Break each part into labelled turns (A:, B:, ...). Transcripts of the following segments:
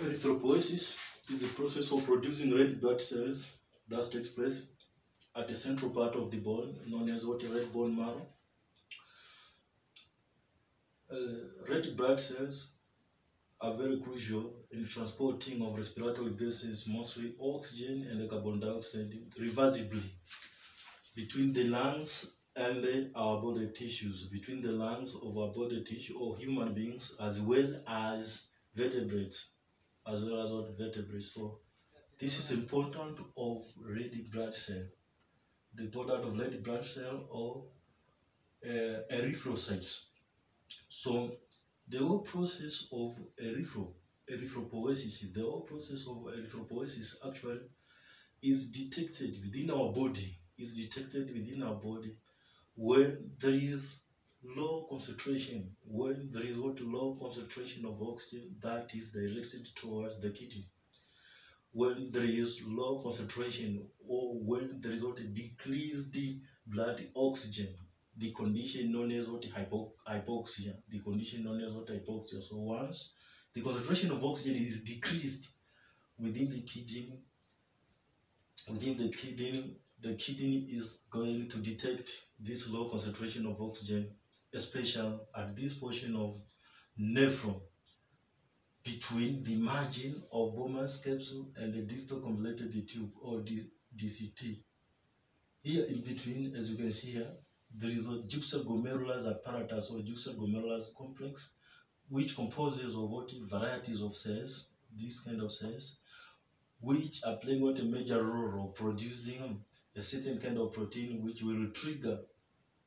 A: Erythropoiesis is the process of producing red blood cells that takes place at the central part of the bone, known as what red bone marrow. Uh, red blood cells are very crucial in transporting of respiratory gases, mostly oxygen and carbon dioxide, reversibly between the lungs and the- our body tissues, between the lungs of our body tissue or human beings, as well as vertebrates, as well as what vertebrates. So this is important of red blood cell, the product of red blood cell or uh, erythrocytes. So the whole process of erythro, erythropoiesis, the whole process of erythropoiesis actually is detected within our body, is detected within our body when there is low concentration, when there is what low concentration of oxygen that is directed towards the kidney. When there is low concentration or when there is what decreased blood oxygen, the condition known as what hypo, hypoxia, the condition known as what hypoxia. So once the concentration of oxygen is decreased within the kidney, within the kidney, the kidney is going to detect this low concentration of oxygen, especially at this portion of nephron between the margin of Bowman's capsule and the distal convoluted tube or DCT. Here in between, as you can see here, there is a juxtaglomerulus apparatus or juxtaglomerulus complex, which composes of what varieties of cells, these kind of cells, which are playing what a major role of producing a certain kind of protein which will trigger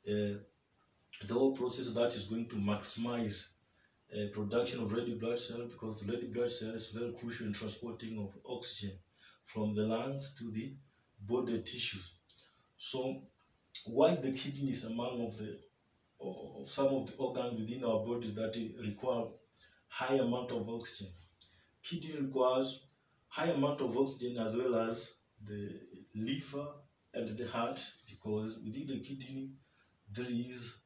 A: uh, the whole process that is going to maximize uh, production of red blood cell because red blood cell is very crucial in transporting of oxygen from the lungs to the body tissues. So why the kidney is among of the of some of the organs within our body that require high amount of oxygen. Kidney requires high amount of oxygen as well as the liver and the heart because within the kidney there is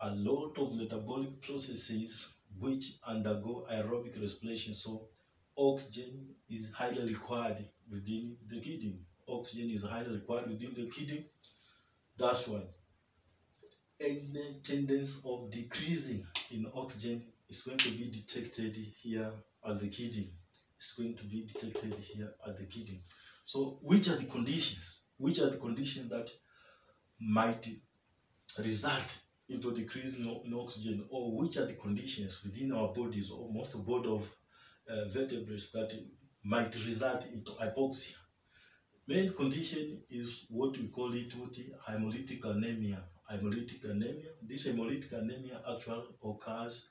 A: a lot of metabolic processes which undergo aerobic respiration. So oxygen is highly required within the kidney. Oxygen is highly required within the kidney. That's why any tendency of decreasing in oxygen is going to be detected here at the kidney. It's going to be detected here at the kidney. So which are the conditions? Which are the conditions that might result into decrease in, o- in oxygen or which are the conditions within our bodies or most board of uh, vertebrates that might result into hypoxia. Main condition is what we call it what hemolytic anemia. Hemolytic anemia. This hemolytic anemia actually occurs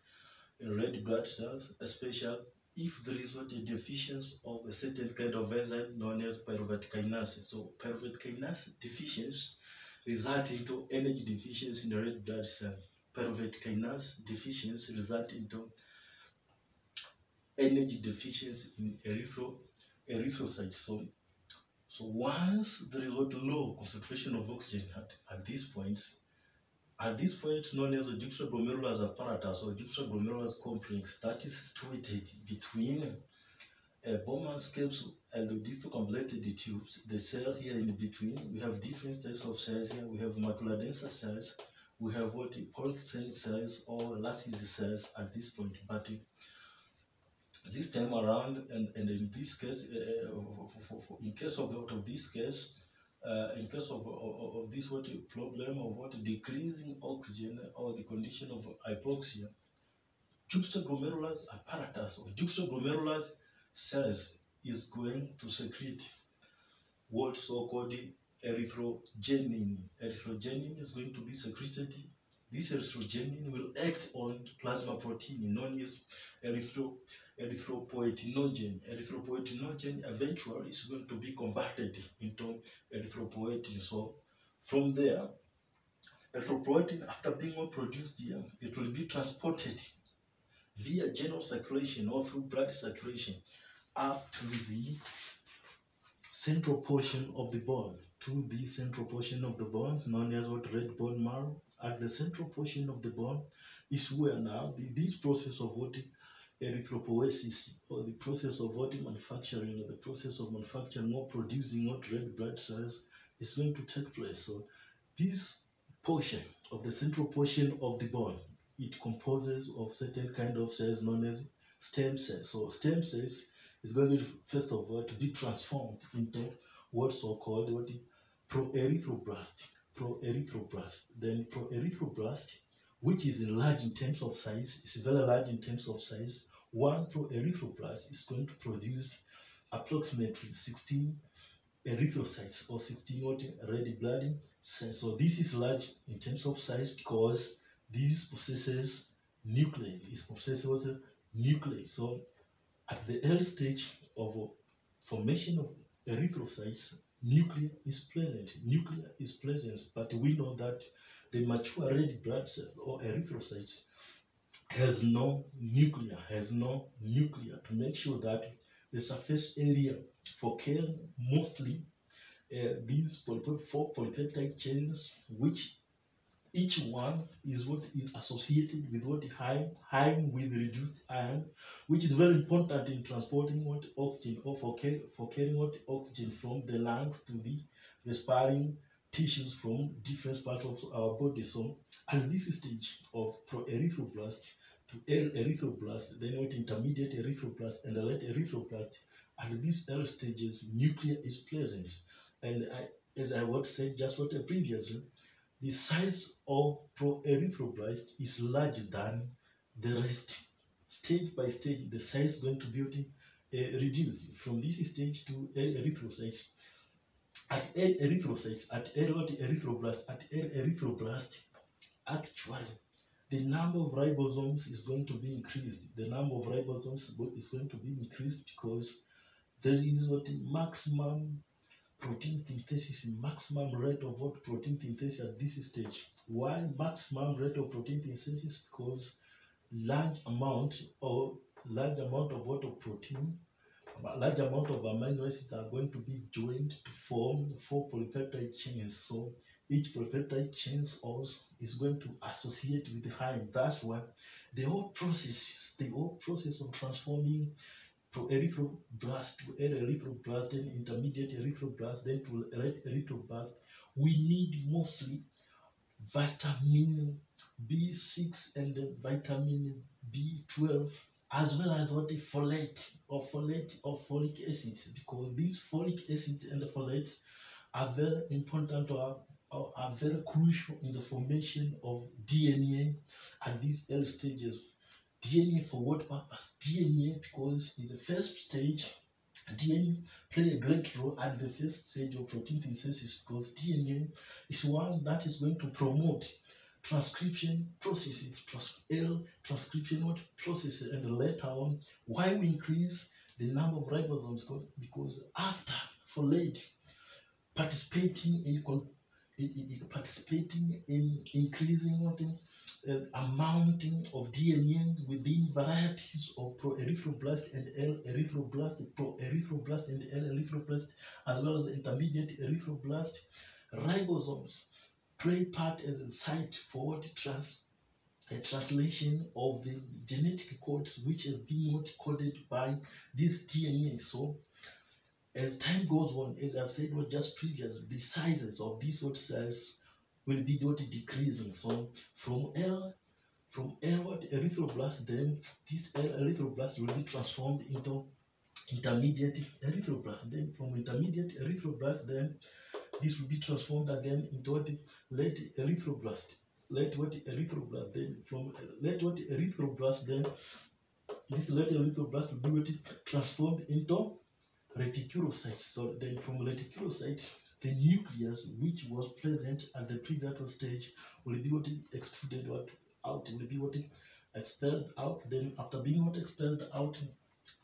A: in red blood cells, especially if there is what a deficiency of a certain kind of enzyme known as pyruvate kinase. So pyruvate kinase deficiency result into energy deficiency in the red blood cell. Pyruvate kinase deficiency result into energy deficiency in erythro, erythrocytes. So, so once there is what low concentration of oxygen at, at these points, at this point known as the juxtaglomerulus apparatus or juxtaglomerulus complex that is situated between a Bowman's capsule and the distal convoluted tubes, the cell here in between, we have different types of cells here. We have macula densa cells, we have what Purkinje cells or Lacis cells at this point. But uh, this time around, and, and in this case, uh, for, for, for, in case of, out of this case, uh, in case of, of, of this what problem of what decreasing oxygen or the condition of hypoxia, juxtaglomerulus apparatus or juxtaglomerulus cells is going to secrete what so-called erythrogenin. Erythrogenin is going to be secreted. This erythrogenin will act on plasma protein known as erythro, erythropoietinogen. Erythropoietinogen eventually is going to be converted into erythropoietin. So from there, erythropoietin after being produced here, it will be transported via general circulation or through blood circulation up to the central portion of the bone, to the central portion of the bone, known as what red bone marrow. At the central portion of the bone is where now the, this process of what erythropoiesis, or the process of what manufacturing, or the process of manufacturing or producing what red blood cells is going to take place. So this portion of the central portion of the bone, it composes of certain kind of cells known as stem cells. So stem cells is going to first of all to be transformed into what's so called what proerythroblast. Proerythroblast. Then proerythroblast, which is large in terms of size, is very large in terms of size. One proerythroblast is going to produce approximately 16 erythrocytes or 16 what red blood cells. So this is large in terms of size because this possesses nuclei. It possesses nuclei. So at the early stage of formation of erythrocytes, nuclear is present. Nuclear is present, but we know that the mature red blood cell or erythrocytes has no nuclear, has no nuclear to make sure that the surface area for care mostly uh, these polype- four polypeptide chains, which each one is what is associated with what high, high with reduced iron, which is very important in transporting what oxygen or for, car- for carrying what oxygen from the lungs to the respiring tissues from different parts of our body. So at this stage of proerythroblast to er- erythroblast, then what intermediate erythroblast and the late erythroblast, at these early stages, nuclear is present. And I, as I what said just what previously, the size of proerythroblast is larger than the rest. Stage by stage, the size is going to be uh, reduced from this stage to erythrocytes. At erythrocytes, at erythroblast, at erythroblast, actually, the number of ribosomes is going to be increased. The number of ribosomes is going to be increased because there is what maximum protein synthesis, maximum rate of what protein synthesis at this stage. Why maximum rate of protein synthesis? Because large amount or large amount of what of protein, large amount of amino acids are going to be joined to form four polypeptide chains. So each polypeptide chains also is going to associate with the high. That's why the whole process, the whole process of transforming to erythroblast to erythroblast, then intermediate erythroblast, then to red erythroblast, we need mostly vitamin B6 and vitamin B12, as well as what the folate or folate or folic acids, because these folic acids and the folates are very important or are very crucial in the formation of DNA at these early stages. DNA for what purpose? DNA because in the first stage, DNA play a great role at the first stage of protein synthesis because DNA is one that is going to promote transcription processes, trans- L transcription what processes, and later on, why we increase the number of ribosomes because after folate participating in, in- in participating in increasing what uh, amounting of DNA within varieties of proerythroblast and L erythroblast, proerythroblast and L erythroblast, as well as intermediate erythroblast, ribosomes play part as a site for what trans a translation of the genetic codes which have been coded by this DNA. So as time goes on, as I've said what just previously, the sizes of these what cells will be what decreasing. So from L from L what erythroblast, then this L erythroblast will be transformed into intermediate erythroblast. Then from intermediate erythroblast, then this will be transformed again into what late erythroblast. Late what erythroblast, then from late what erythroblast, then this late erythroblast will be what transformed into reticulocytes. So then from reticulocytes, the nucleus which was present at the prenatal stage will be what extruded out, will be what expelled out. Then after being what expelled out,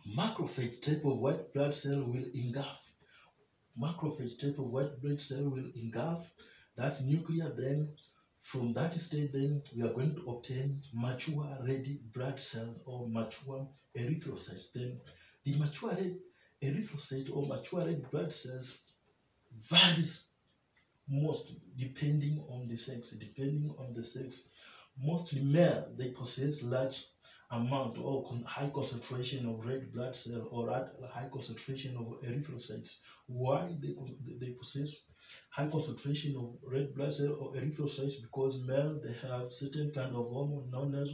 A: macrophage type of white blood cell will engulf. Macrophage type of white blood cell will engulf that nuclear. Then from that stage, then we are going to obtain mature ready blood cell or mature erythrocytes. Then the mature erythrocyte or mature red blood cells varies most depending on the sex, depending on the sex. Mostly male, they possess large amount or con- high concentration of red blood cell or high concentration of erythrocytes. Why they, they possess high concentration of red blood cell or erythrocytes? Because male they have certain kind of hormone known as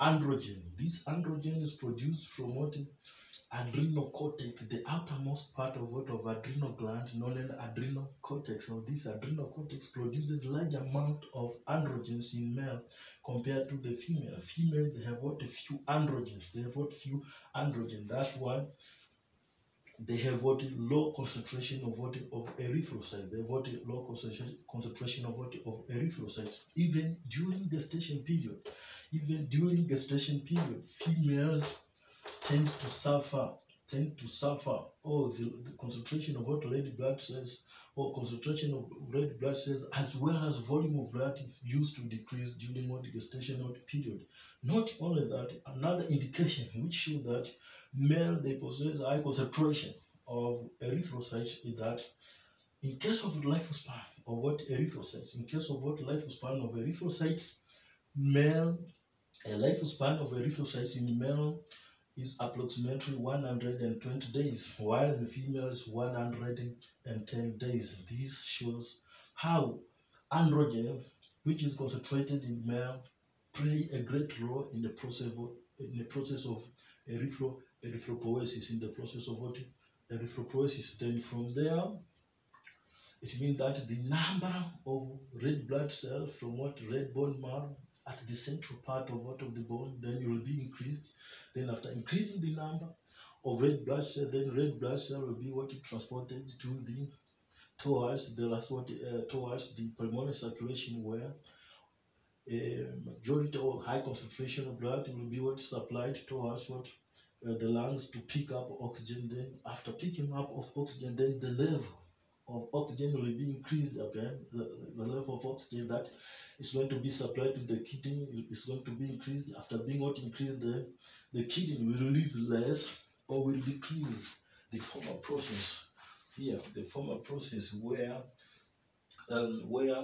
A: androgen. This androgen is produced from what adrenal cortex, the outermost part of what of adrenal gland known as adrenal cortex. So this adrenal cortex produces large amount of androgens in male compared to the female. Female they have what a few androgens. They have what few androgen. That's why they have what low concentration of what of erythrocytes. They have what low concentration concentration of what of erythrocytes. Even during gestation period, even during gestation period, females tend to suffer tend to suffer or the, the concentration of what red blood cells or concentration of red blood cells as well as volume of blood used to decrease during what gestational period. Not only that, another indication which show that male they possess high concentration of erythrocytes is that in case of lifespan of what erythrocytes, in case of what lifespan of erythrocytes, male a lifespan of erythrocytes in male is approximately 120 days, while in females 110 days. This shows how androgen, which is concentrated in male, play a great role in the process of, in the process of erythro, erythropoiesis, in the process of what erythropoiesis. Then from there, it means that the number of red blood cells from what red bone marrow at the central part of what of the bone, then it will be increased. Then after increasing the number of red blood cell, then red blood cell will be what transported to the towards the last what uh, towards the pulmonary circulation where a majority or high concentration of blood will be what supplied towards what uh, the lungs to pick up oxygen. Then after picking up of oxygen, then the level of oxygen will be increased again. The, the level of oxygen that is going to be supplied to the kidney is going to be increased. After being what increased, the, the kidney will release less or will decrease the former process. Here, the former process where um, where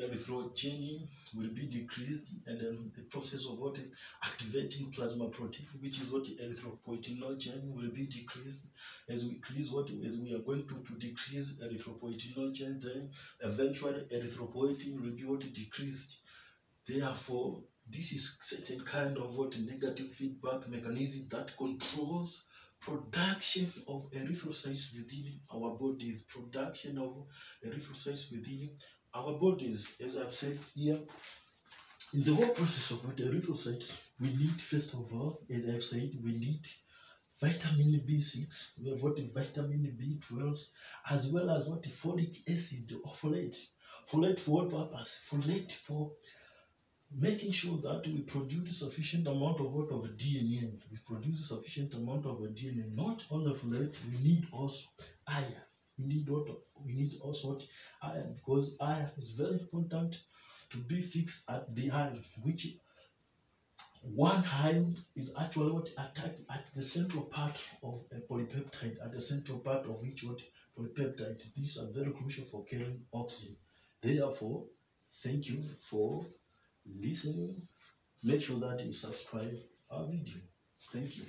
A: erythrogenin will be decreased and then the process of what activating plasma protein, which is what erythropoietinogen will be decreased as we increase what as we are going to, to decrease erythropoietinogen, then eventually erythropoietin will be what decreased. Therefore, this is certain kind of what negative feedback mechanism that controls production of erythrocytes within our bodies, production of erythrocytes within our bodies. As I've said here, in the whole process of what erythrocytes, we need first of all, as I've said, we need vitamin B6, we have what vitamin B12, as well as what folic acid or folate. Folate for what purpose? Folate for making sure that we produce sufficient amount of what of DNA. We produce sufficient amount of DNA. Not only folate, we need also iron. We need what we need also what iron because iron is very important to be fixed at the iron, which one iron is actually what attacked at the central part of a polypeptide, at the central part of each what polypeptide. These are very crucial for carrying oxygen. Therefore, thank you for listening. Make sure that you subscribe our video. Thank you.